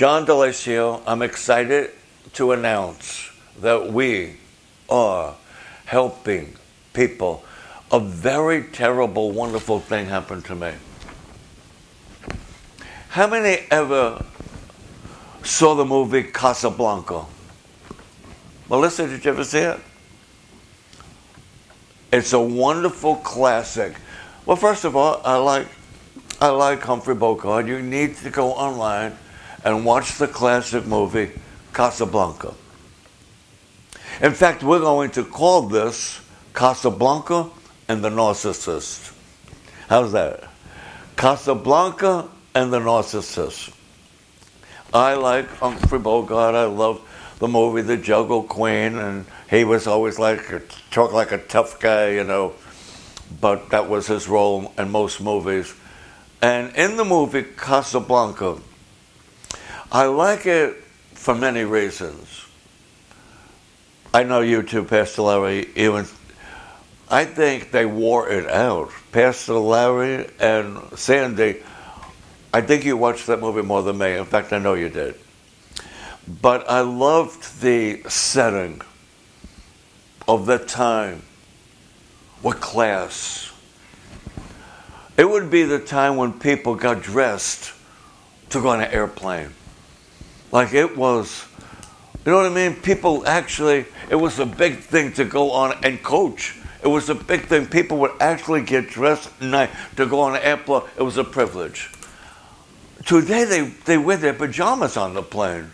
John D'Alesio, I'm excited to announce that we are helping people. A very terrible, wonderful thing happened to me. How many ever saw the movie Casablanca? Melissa, did you ever see it? It's a wonderful classic. Well, first of all, I like I like Humphrey Bogart. You need to go online and watch the classic movie Casablanca. In fact, we're going to call this Casablanca and the Narcissist. How's that? Casablanca and the Narcissist. I like Humphrey Bogart. I love the movie The Jungle Queen, and he was always like talk like a tough guy, you know. But that was his role in most movies. And in the movie Casablanca, I like it for many reasons. I know you too, Pastor Larry. Even I think they wore it out. Pastor Larry and Sandy. I think you watched that movie more than me. In fact, I know you did. But I loved the setting of that time What class. It would be the time when people got dressed to go on an airplane. Like it was, you know what I mean? People actually, it was a big thing to go on and coach. It was a big thing. People would actually get dressed night to go on an airplane. It was a privilege. Today they, they wear their pajamas on the plane.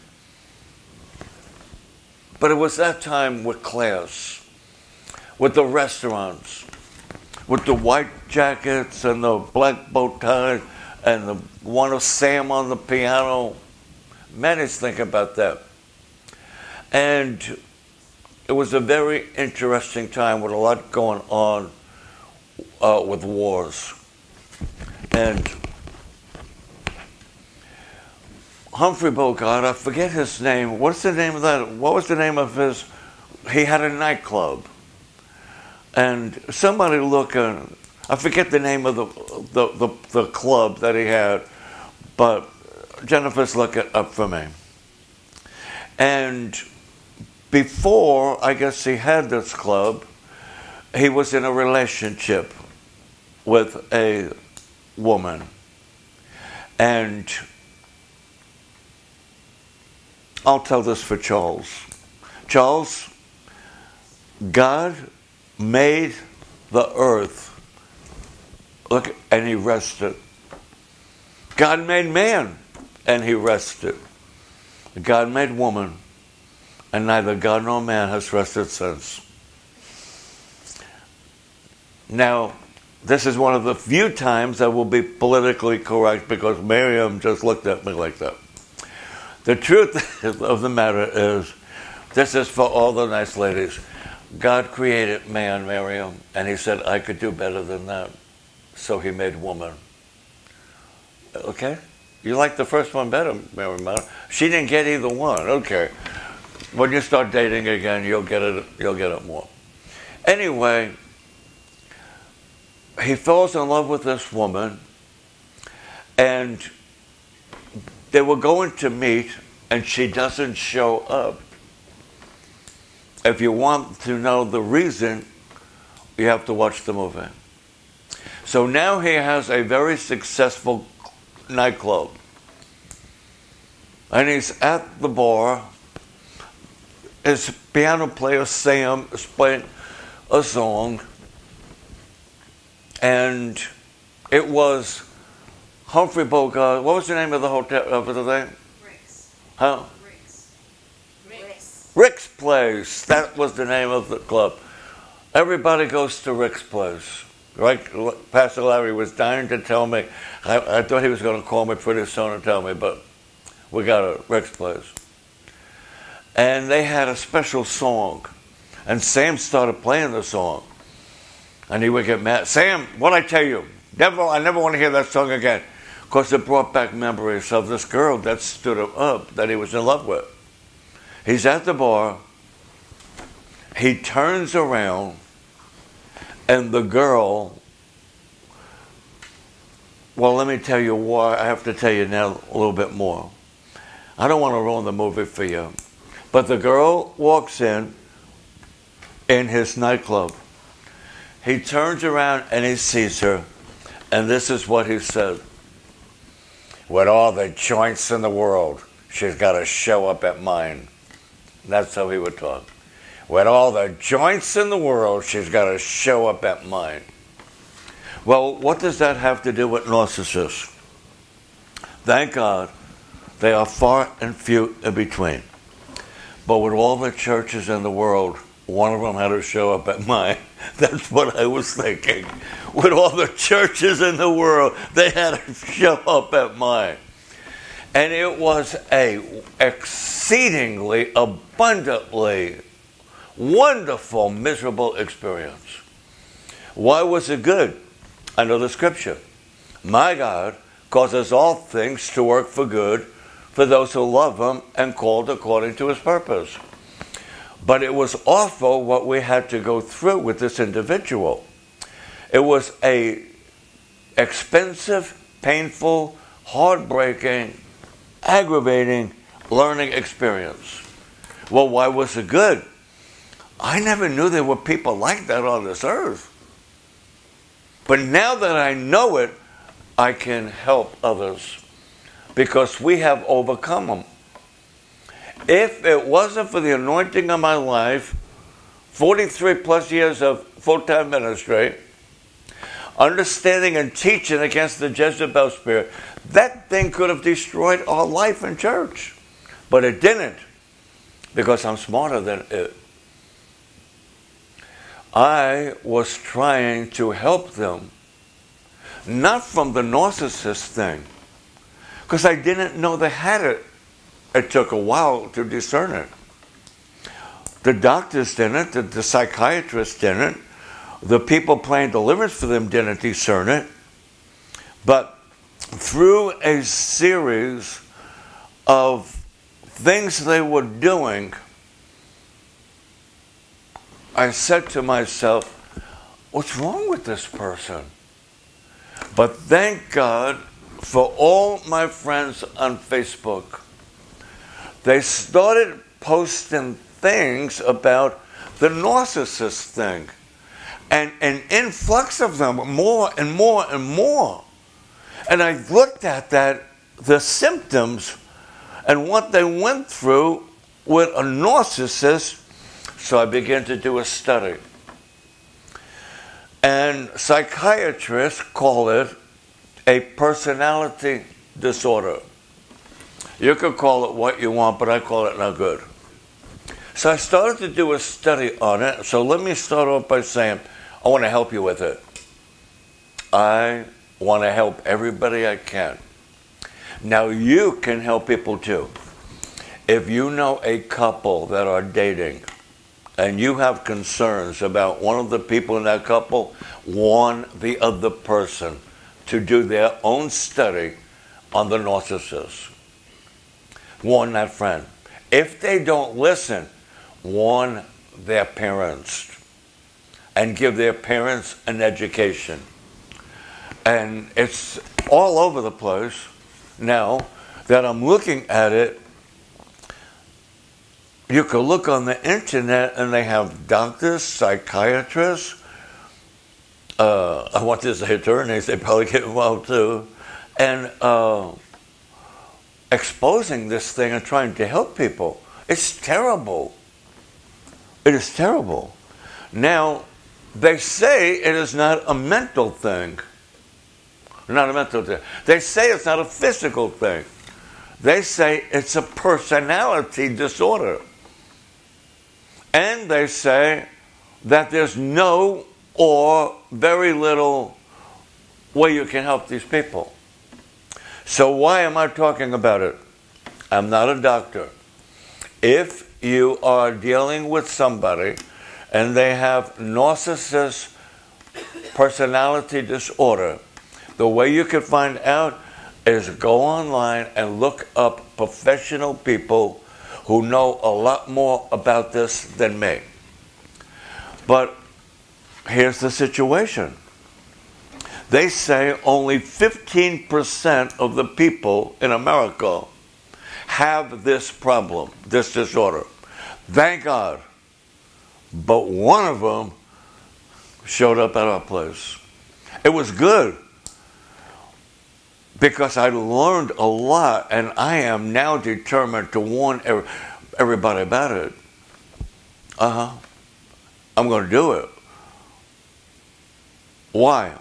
But it was that time with class, with the restaurants, with the white jackets and the black bow ties and the one of Sam on the piano. Many think about that. And it was a very interesting time with a lot going on uh, with wars. And Humphrey Bogart, I forget his name. What's the name of that? What was the name of his? He had a nightclub. And somebody looking, I forget the name of the, the, the, the club that he had, but Jennifer's looking up for me. And before I guess he had this club, he was in a relationship with a woman. And I'll tell this for Charles. Charles, God made the earth. Look, and he rested. God made man, and he rested. God made woman, and neither God nor man has rested since. Now, this is one of the few times I will be politically correct because Miriam just looked at me like that. The truth of the matter is, this is for all the nice ladies. God created man, Miriam, and he said, I could do better than that. So he made woman. Okay? You like the first one better, Miriam. She didn't get either one. Okay. When you start dating again, you'll get it you'll get it more. Anyway, he falls in love with this woman and they were going to meet and she doesn't show up if you want to know the reason, you have to watch the movie. So now he has a very successful nightclub. And he's at the bar. His piano player, Sam, is playing a song. And it was Humphrey Bogart. What was the name of the hotel? Uh, of the name? Rick's. Huh? Rick's. Rick's. Rick's Place. That was the name of the club. Everybody goes to Rick's Place. Right? Pastor Larry was dying to tell me. I, I thought he was going to call me pretty soon and tell me, but we got a Rick's Place. And they had a special song. And Sam started playing the song. And he would get mad. Sam, what I tell you? Never, I never want to hear that song again. Because it brought back memories of this girl that stood him up that he was in love with. He's at the bar. He turns around, and the girl. Well, let me tell you why. I have to tell you now a little bit more. I don't want to ruin the movie for you. But the girl walks in in his nightclub. He turns around and he sees her, and this is what he said. With all the joints in the world, she's got to show up at mine. That's how he would talk. With all the joints in the world, she's got to show up at mine. Well, what does that have to do with narcissists? Thank God they are far and few in between. But with all the churches in the world, one of them had to show up at mine. That's what I was thinking. With all the churches in the world, they had to show up at mine. And it was a exceedingly abundantly wonderful miserable experience. Why was it good? I know the scripture. My God causes all things to work for good for those who love him and called according to his purpose. But it was awful what we had to go through with this individual. It was a expensive, painful, heartbreaking, aggravating learning experience. Well, why was it good? I never knew there were people like that on this earth. But now that I know it, I can help others because we have overcome them. If it wasn't for the anointing of my life, 43 plus years of full time ministry, understanding and teaching against the Jezebel spirit, that thing could have destroyed our life in church. But it didn't because I'm smarter than it. I was trying to help them, not from the narcissist thing, because I didn't know they had it. It took a while to discern it. The doctors didn't, the, the psychiatrists didn't, the people playing deliverance for them didn't discern it. But through a series of things they were doing, I said to myself, what's wrong with this person? But thank God for all my friends on Facebook. They started posting things about the narcissist thing. And an influx of them, more and more and more. And I looked at that, the symptoms, and what they went through with a narcissist so I began to do a study. And psychiatrists call it a personality disorder. You could call it what you want, but I call it no good. So I started to do a study on it. So let me start off by saying, I want to help you with it. I want to help everybody I can. Now you can help people too. If you know a couple that are dating, and you have concerns about one of the people in that couple, warn the other person to do their own study on the narcissist. Warn that friend. If they don't listen, warn their parents and give their parents an education. And it's all over the place now that I'm looking at it you can look on the internet and they have doctors, psychiatrists, uh, I want to say attorneys, they probably get involved too, and uh, exposing this thing and trying to help people. It's terrible. It is terrible. Now, they say it is not a mental thing. Not a mental thing. They say it's not a physical thing. They say it's a personality disorder. And they say that there's no or very little way you can help these people. So, why am I talking about it? I'm not a doctor. If you are dealing with somebody and they have narcissist personality disorder, the way you can find out is go online and look up professional people who know a lot more about this than me. But here's the situation they say only 15% of the people in America have this problem, this disorder. Thank God. But one of them showed up at our place. It was good because I learned a lot and I am now determined to warn everybody about it. Uh huh. I'm going to do it. Why?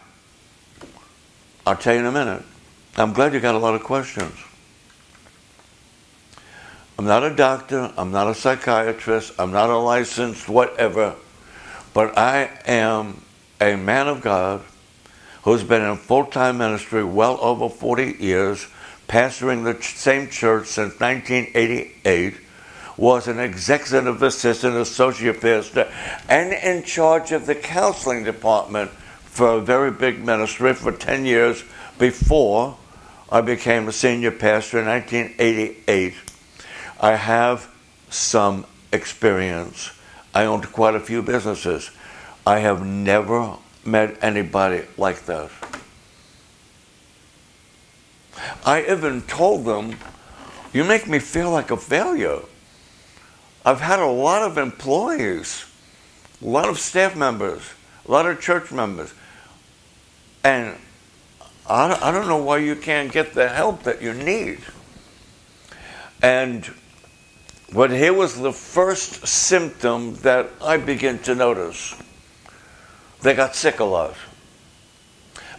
I'll tell you in a minute. I'm glad you got a lot of questions. I'm not a doctor, I'm not a psychiatrist, I'm not a licensed whatever, but I am a man of God who's been in full time ministry well over 40 years, pastoring the same church since 1988, was an executive assistant, associate pastor, and in charge of the counseling department for a very big ministry for 10 years before I became a senior pastor in 1988. I have some experience. I owned quite a few businesses. I have never met anybody like that. I even told them, You make me feel like a failure. I've had a lot of employees, a lot of staff members, a lot of church members, and I don't know why you can't get the help that you need. And but here was the first symptom that I began to notice. They got sick a lot.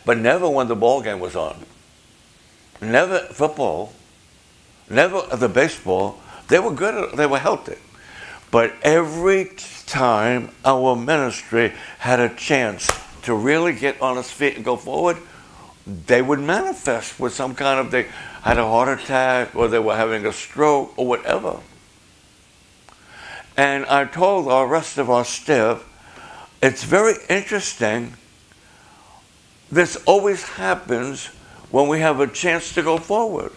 But never when the ball game was on. Never football. Never the baseball. They were good, they were healthy. But every time our ministry had a chance to really get on its feet and go forward, they would manifest with some kind of they had a heart attack or they were having a stroke or whatever. And I told the rest of our staff, it's very interesting. This always happens when we have a chance to go forward.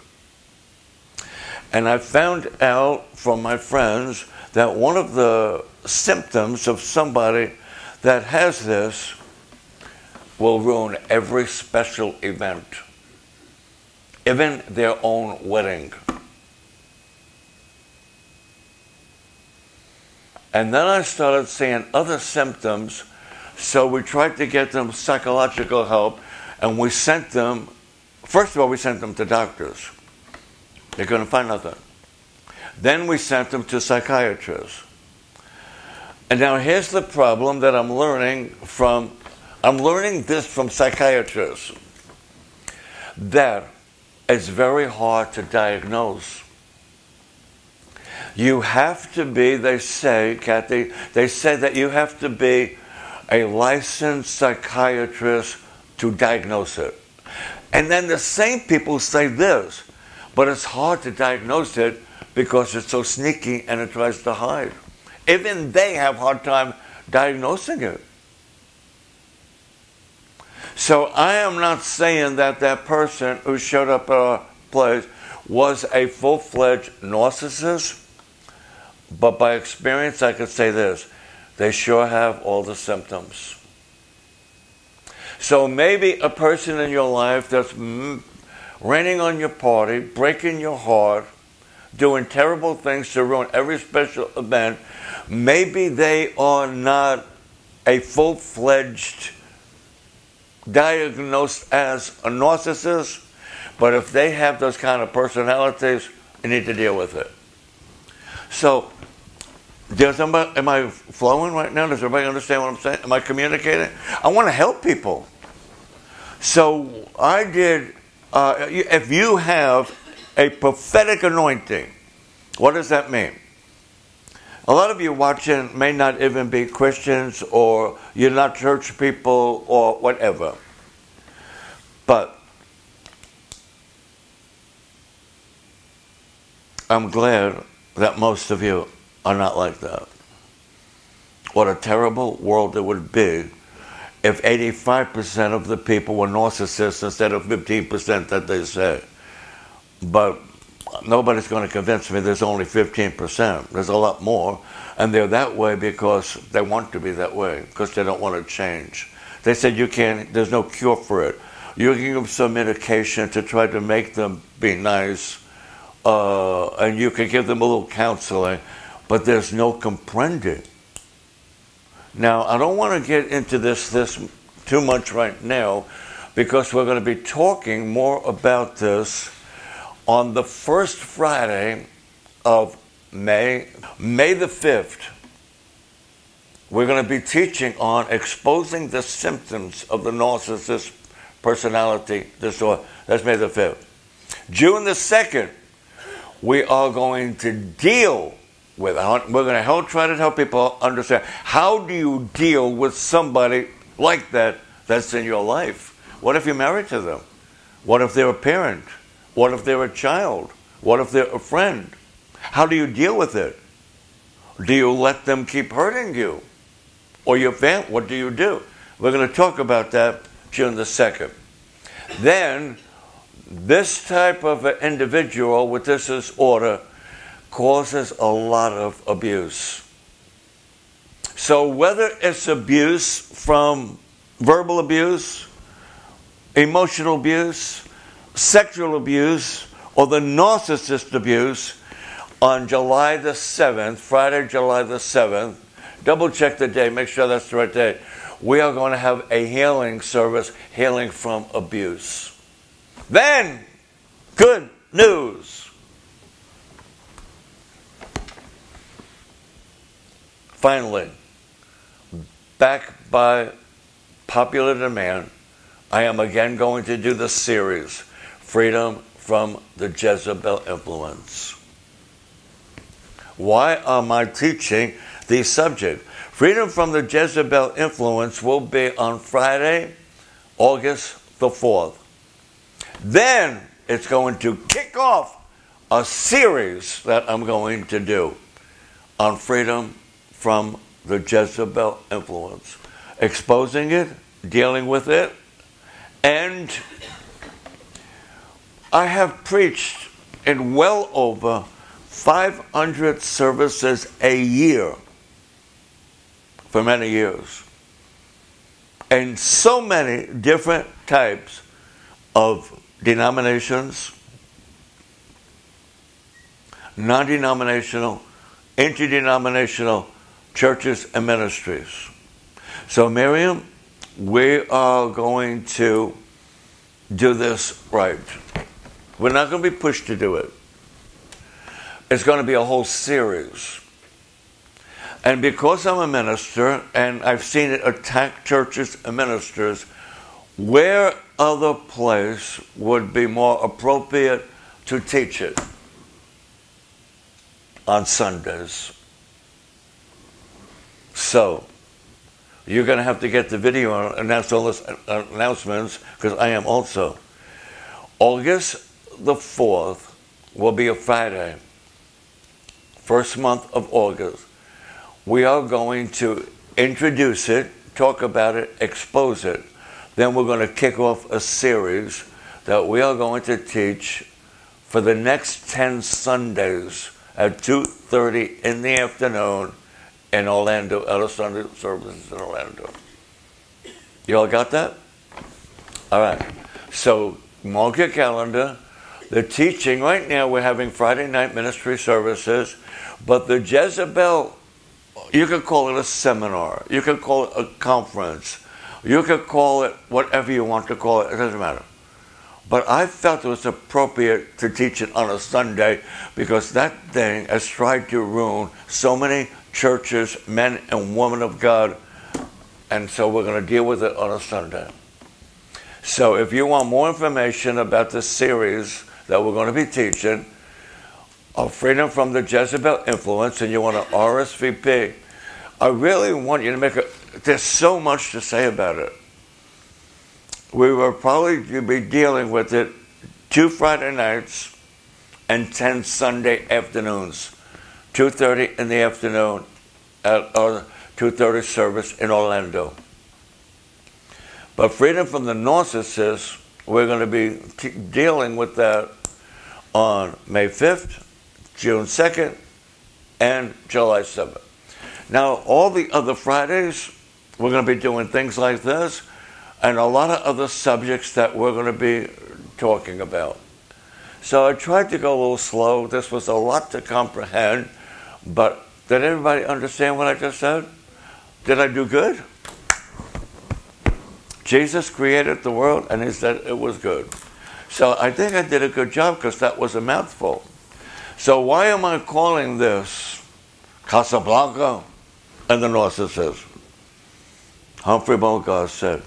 And I found out from my friends that one of the symptoms of somebody that has this will ruin every special event, even their own wedding. And then I started seeing other symptoms, so we tried to get them psychological help, and we sent them, first of all, we sent them to doctors. They couldn't find nothing. Then we sent them to psychiatrists. And now here's the problem that I'm learning from I'm learning this from psychiatrists that it's very hard to diagnose. You have to be, they say, Kathy, they say that you have to be a licensed psychiatrist to diagnose it. And then the same people say this, but it's hard to diagnose it because it's so sneaky and it tries to hide. Even they have hard time diagnosing it. So I am not saying that that person who showed up at our place was a full-fledged narcissist, but by experience I could say this, they sure have all the symptoms. So maybe a person in your life that's raining on your party, breaking your heart, doing terrible things to ruin every special event, maybe they are not a full fledged diagnosed as a narcissist, but if they have those kind of personalities, you need to deal with it. So, does somebody, am I flowing right now? Does everybody understand what I'm saying? Am I communicating? I want to help people. So I did. Uh, if you have a prophetic anointing. What does that mean? A lot of you watching may not even be Christians or you're not church people or whatever. But I'm glad that most of you are not like that. What a terrible world it would be if 85% of the people were narcissists instead of 15% that they say. But nobody's going to convince me there's only 15%. There's a lot more. And they're that way because they want to be that way, because they don't want to change. They said you can't, there's no cure for it. You give them some medication to try to make them be nice, uh, and you can give them a little counseling, but there's no comprending. Now, I don't want to get into this this too much right now, because we're going to be talking more about this on the first Friday of May, May the 5th. We're going to be teaching on exposing the symptoms of the narcissist personality disorder. That's May the 5th. June the 2nd, we are going to deal with, we're going to help try to help people understand how do you deal with somebody like that that's in your life. What if you're married to them? What if they're a parent? What if they're a child? What if they're a friend? How do you deal with it? Do you let them keep hurting you? Or your family? What do you do? We're going to talk about that June the 2nd. Then, this type of individual with this disorder causes a lot of abuse. So, whether it's abuse from verbal abuse, emotional abuse, sexual abuse, or the narcissist abuse, on July the 7th, Friday, July the 7th, double check the day, make sure that's the right day. We are going to have a healing service, healing from abuse. Then, good news. Finally, back by popular demand, I am again going to do the series Freedom from the Jezebel Influence. Why am I teaching the subject? Freedom from the Jezebel Influence will be on Friday, August the 4th. Then it's going to kick off a series that I'm going to do on freedom from the Jezebel influence, exposing it, dealing with it, and I have preached in well over 500 services a year for many years. And so many different types of denominations, non denominational, interdenominational churches and ministries. So, Miriam, we are going to do this right. We're not going to be pushed to do it. It's going to be a whole series. And because I'm a minister and I've seen it attack churches and ministers, where other place would be more appropriate to teach it? On Sundays. So, you're going to have to get the video and announce all this uh, announcements because I am also. August the 4th will be a Friday, first month of August. We are going to introduce it, talk about it, expose it. Then we're going to kick off a series that we are going to teach for the next 10 Sundays at 2.30 in the afternoon in Orlando, at a Sunday services in Orlando. You all got that? All right. So mark your calendar. The teaching right now, we're having Friday night ministry services, but the Jezebel, you could call it a seminar, you could call it a conference, you could call it whatever you want to call it, it doesn't matter. But I felt it was appropriate to teach it on a Sunday because that thing has tried to ruin so many churches, men and women of God, and so we're going to deal with it on a Sunday. So if you want more information about this series that we're going to be teaching, of freedom from the Jezebel influence, and you want to RSVP, I really want you to make a. There's so much to say about it. We will probably be dealing with it two Friday nights and 10 Sunday afternoons. 2.30 in the afternoon uh, at our 2.30 service in Orlando. But freedom from the narcissist, we're going to be dealing with that on May 5th, June 2nd, and July 7th. Now, all the other Fridays, we're going to be doing things like this and a lot of other subjects that we're going to be talking about. So I tried to go a little slow. This was a lot to comprehend, but did everybody understand what I just said? Did I do good? Jesus created the world and he said it was good. So I think I did a good job because that was a mouthful. So why am I calling this Casablanca and the narcissist? Humphrey Bogart said,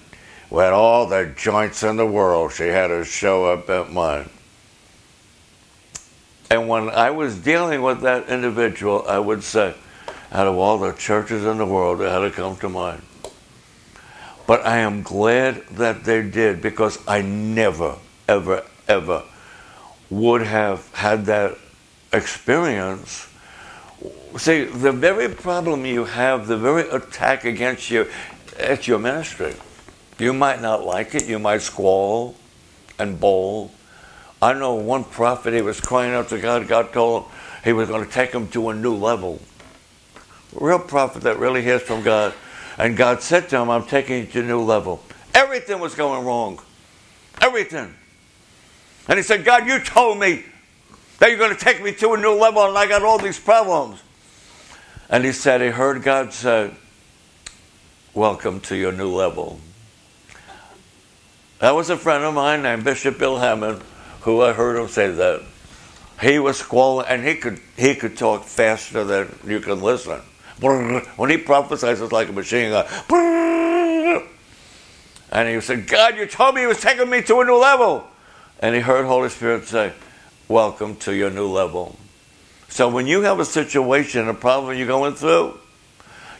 with all the joints in the world, she had to show up at mine. And when I was dealing with that individual, I would say, out of all the churches in the world, they had to come to mine. But I am glad that they did because I never, ever, ever would have had that experience. See, the very problem you have, the very attack against you, it's your ministry. You might not like it, you might squall and bowl. I know one prophet, he was crying out to God, God told him he was going to take him to a new level. A real prophet that really hears from God. And God said to him, I'm taking you to a new level. Everything was going wrong. Everything. And he said, God, you told me that you're going to take me to a new level and I got all these problems. And he said, he heard God say, Welcome to your new level. That was a friend of mine named Bishop Bill Hamon, who I heard him say that. He was squalling, and he could he could talk faster than you can listen. When he prophesied, it's like a machine uh, gun. And he said, God, you told me he was taking me to a new level. And he heard Holy Spirit say, Welcome to your new level. So when you have a situation, a problem you're going through,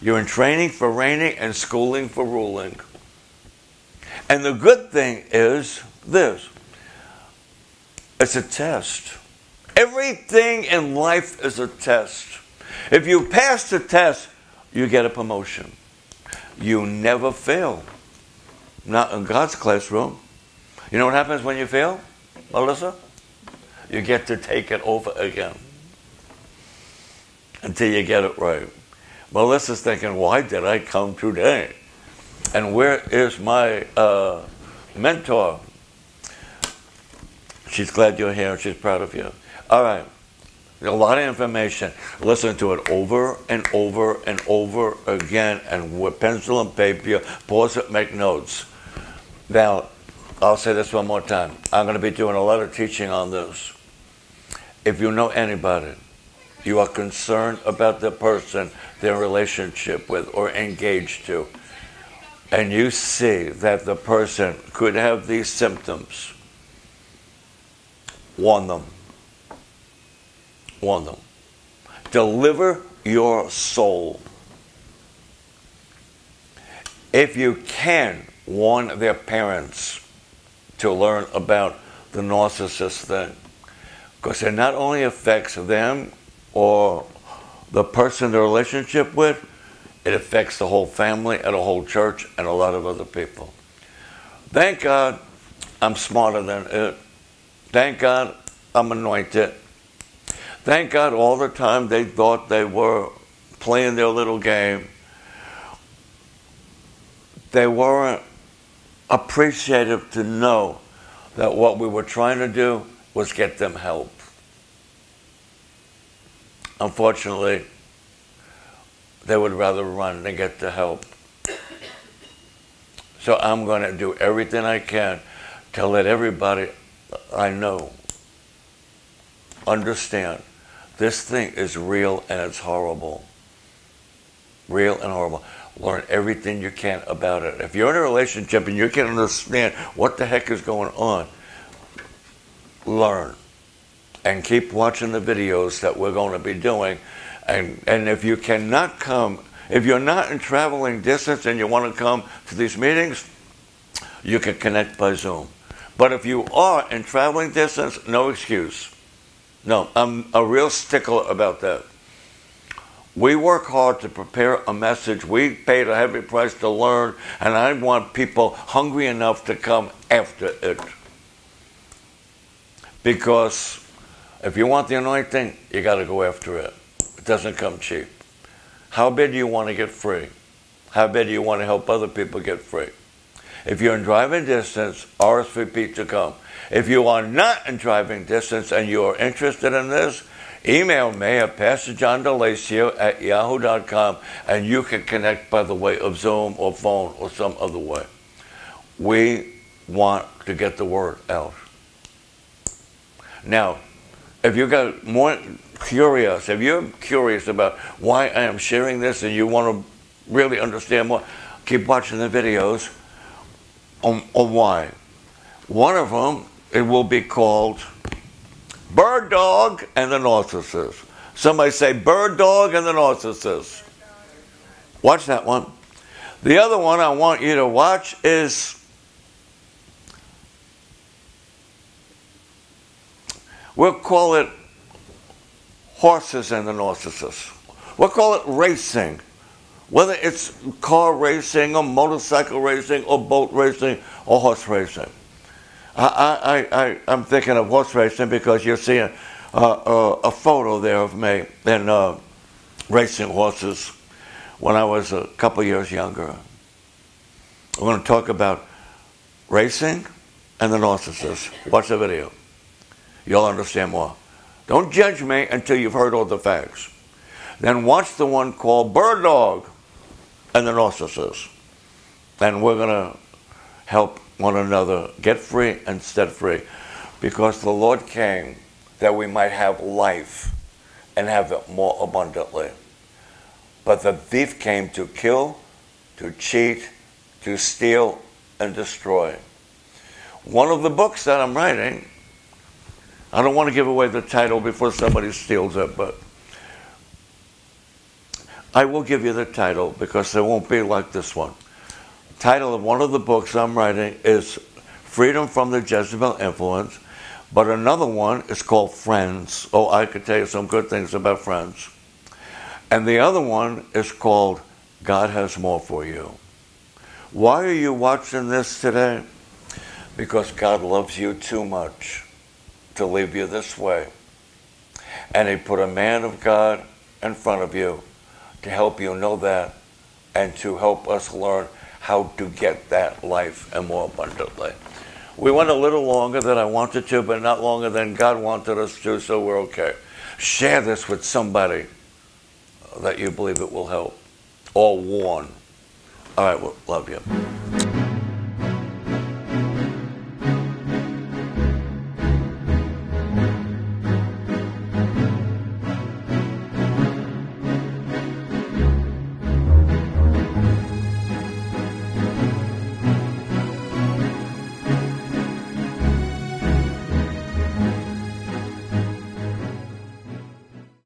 you're in training for reigning and schooling for ruling. And the good thing is this it's a test. Everything in life is a test. If you pass the test, you get a promotion. You never fail. Not in God's classroom. You know what happens when you fail, Melissa? You get to take it over again until you get it right. Melissa's thinking, why did I come today? And where is my uh, mentor? She's glad you're here. She's proud of you. All right. A lot of information. Listen to it over and over and over again, and with pencil and paper, pause it, make notes. Now, I'll say this one more time. I'm going to be doing a lot of teaching on this. If you know anybody, you are concerned about the person they're relationship with or engaged to, and you see that the person could have these symptoms, warn them warn them. Deliver your soul. If you can, warn their parents to learn about the narcissist thing. Because it not only affects them or the person they're relationship with, it affects the whole family and a whole church and a lot of other people. Thank God I'm smarter than it. Thank God I'm anointed. Thank God all the time they thought they were playing their little game. They weren't appreciative to know that what we were trying to do was get them help. Unfortunately, they would rather run than get the help. So I'm going to do everything I can to let everybody I know understand this thing is real and it's horrible. Real and horrible. Learn everything you can about it. If you're in a relationship and you can understand what the heck is going on, learn. And keep watching the videos that we're going to be doing. And, and if you cannot come, if you're not in traveling distance and you want to come to these meetings, you can connect by Zoom. But if you are in traveling distance, no excuse. No, I'm a real stickler about that. We work hard to prepare a message. We paid a heavy price to learn, and I want people hungry enough to come after it. Because if you want the anointing, you got to go after it. It doesn't come cheap. How bad do you want to get free? How bad do you want to help other people get free? If you're in driving distance, RSVP to come. If you are not in driving distance and you are interested in this, email me at Pastor John D'Alesio at yahoo.com and you can connect by the way of Zoom or phone or some other way. We want to get the word out. Now, if you got more curious, if you're curious about why I am sharing this and you want to really understand more, keep watching the videos on, on why. One of them, it will be called Bird Dog and the Narcissist. Somebody say Bird Dog and the Narcissist. Watch that one. The other one I want you to watch is we'll call it horses and the narcissist. We'll call it racing. Whether it's car racing or motorcycle racing or boat racing or horse racing. I, I, I, I'm thinking of horse racing because you're seeing uh, uh, a photo there of me in uh, racing horses when I was a couple years younger. We're going to talk about racing and the narcissist. Watch the video. You'll understand more. Don't judge me until you've heard all the facts. Then watch the one called Bird Dog and the narcissist. And we're going to help one another get free and set free because the Lord came that we might have life and have it more abundantly. But the thief came to kill, to cheat, to steal, and destroy. One of the books that I'm writing, I don't want to give away the title before somebody steals it, but I will give you the title because it won't be like this one. Title of one of the books I'm writing is Freedom from the Jezebel Influence, but another one is called Friends. Oh, I could tell you some good things about friends. And the other one is called God Has More for You. Why are you watching this today? Because God loves you too much to leave you this way. And He put a man of God in front of you to help you know that and to help us learn how to get that life and more abundantly. We went a little longer than I wanted to, but not longer than God wanted us to, so we're okay. Share this with somebody that you believe it will help, or warn. All right, well, love you.